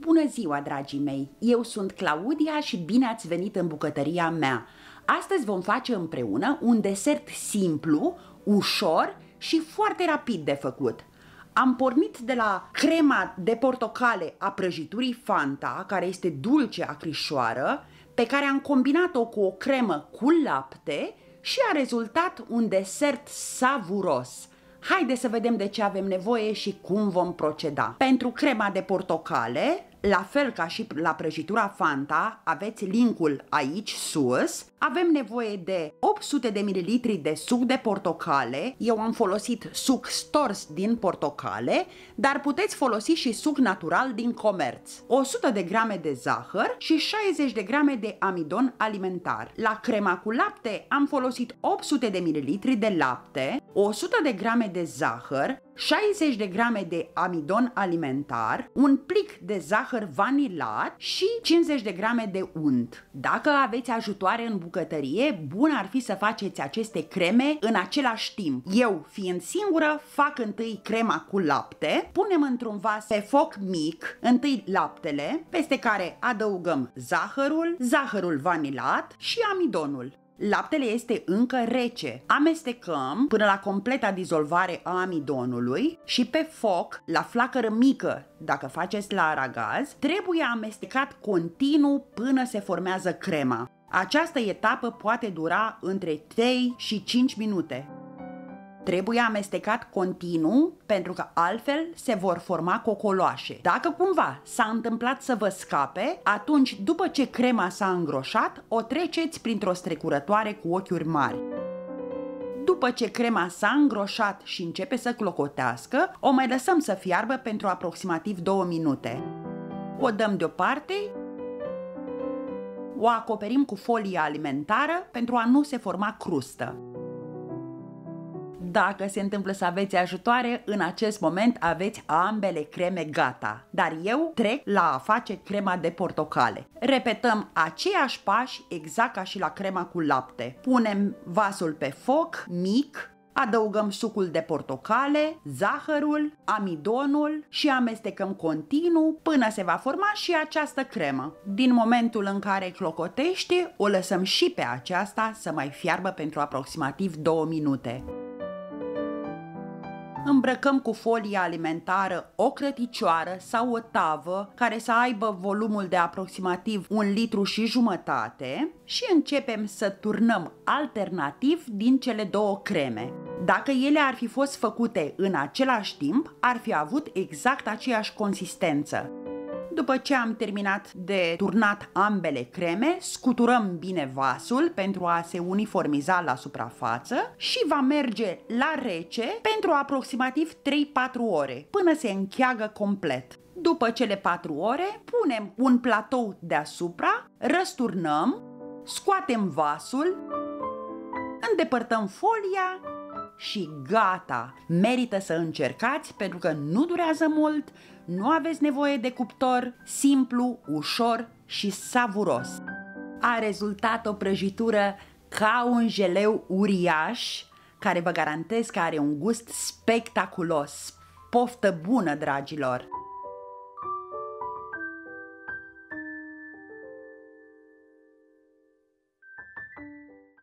Bună ziua, dragii mei! Eu sunt Claudia și bine ați venit în bucătăria mea. Astăzi vom face împreună un desert simplu, ușor și foarte rapid de făcut. Am pornit de la crema de portocale a prăjiturii Fanta, care este dulce acrișoară, pe care am combinat-o cu o cremă cu lapte și a rezultat un desert savuros – Haideți să vedem de ce avem nevoie și cum vom proceda. Pentru crema de portocale, la fel ca și la prăjitura Fanta, aveți linkul aici sus. Avem nevoie de 800 de ml de suc de portocale. Eu am folosit suc stors din portocale, dar puteți folosi și suc natural din comerț. 100 de grame de zahăr și 60 de grame de amidon alimentar. La crema cu lapte am folosit 800 de ml de lapte, 100 de grame de zahăr, 60 de grame de amidon alimentar, un plic de zahăr vanilat și 50 de grame de unt. Dacă aveți ajutoare în bucătărie, bun ar fi să faceți aceste creme în același timp. Eu, fiind singură, fac întâi crema cu lapte, punem într-un vas pe foc mic, întâi laptele, peste care adăugăm zahărul, zahărul vanilat și amidonul. Laptele este încă rece. Amestecăm până la completa dizolvare a amidonului și pe foc, la flacără mică, dacă faceți la aragaz, trebuie amestecat continuu până se formează crema. Această etapă poate dura între 3 și 5 minute. Trebuie amestecat continuu pentru că altfel se vor forma cocoloașe. Dacă cumva s-a întâmplat să vă scape, atunci după ce crema s-a îngroșat, o treceți printr-o strecurătoare cu ochiuri mari. După ce crema s-a îngroșat și începe să clocotească, o mai lăsăm să fiarbă pentru aproximativ 2 minute. O dăm deoparte o acoperim cu folie alimentară pentru a nu se forma crustă. Dacă se întâmplă să aveți ajutoare, în acest moment aveți ambele creme gata. Dar eu trec la a face crema de portocale. Repetăm aceiași pași exact ca și la crema cu lapte. Punem vasul pe foc, mic, Adăugăm sucul de portocale, zahărul, amidonul și amestecăm continuu până se va forma și această cremă. Din momentul în care clocotește, o lăsăm și pe aceasta să mai fiarbă pentru aproximativ 2 minute. Îmbrăcăm cu folie alimentară o crăticioară sau o tavă care să aibă volumul de aproximativ un litru și jumătate și începem să turnăm alternativ din cele două creme. Dacă ele ar fi fost făcute în același timp, ar fi avut exact aceeași consistență. După ce am terminat de turnat ambele creme, scuturăm bine vasul pentru a se uniformiza la suprafață și va merge la rece pentru aproximativ 3-4 ore, până se încheagă complet. După cele 4 ore, punem un platou deasupra, răsturnăm, scoatem vasul, îndepărtăm folia și gata! Merită să încercați pentru că nu durează mult, nu aveți nevoie de cuptor, simplu, ușor și savuros. A rezultat o prăjitură ca un jeleu uriaș, care vă garantez că are un gust spectaculos. Poftă bună, dragilor!